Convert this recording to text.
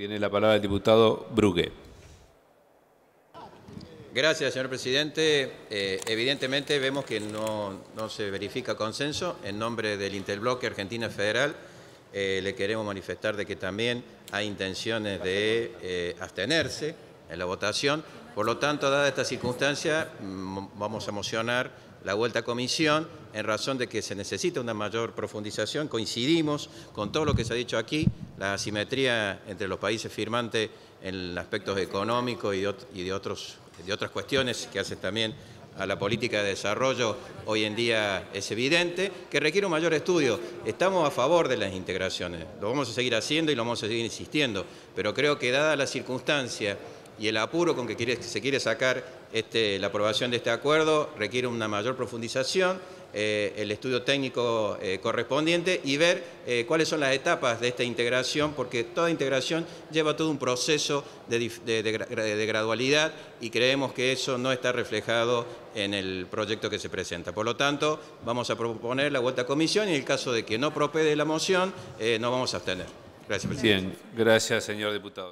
Tiene la palabra el diputado Brugue. Gracias, señor presidente. Eh, evidentemente vemos que no, se verifica consenso. En nombre del Interbloque Argentina Federal eh, le queremos manifestar de que también hay intenciones de eh, abstenerse en la votación. Por lo tanto, dada esta circunstancia, mm, vamos a mocionar la vuelta a comisión en razón de que se necesita una mayor profundización. Coincidimos con todo lo que se ha dicho aquí, la asimetría entre los países firmantes en aspectos económicos y de, otros, de otras cuestiones que hacen también a la política de desarrollo hoy en día es evidente, que requiere un mayor estudio. Estamos a favor de las integraciones, lo vamos a seguir haciendo y lo vamos a seguir insistiendo, pero creo que dada la circunstancia y el apuro con que se quiere sacar este, la aprobación de este acuerdo requiere una mayor profundización, eh, el estudio técnico eh, correspondiente y ver eh, cuáles son las etapas de esta integración, porque toda integración lleva todo un proceso de, gradualidad y creemos que eso no está reflejado en el proyecto que se presenta. Por lo tanto, vamos a proponer la vuelta a comisión y en el caso de que no propede la moción, no vamos a abstener. Gracias, presidente. Bien, gracias, señor diputado.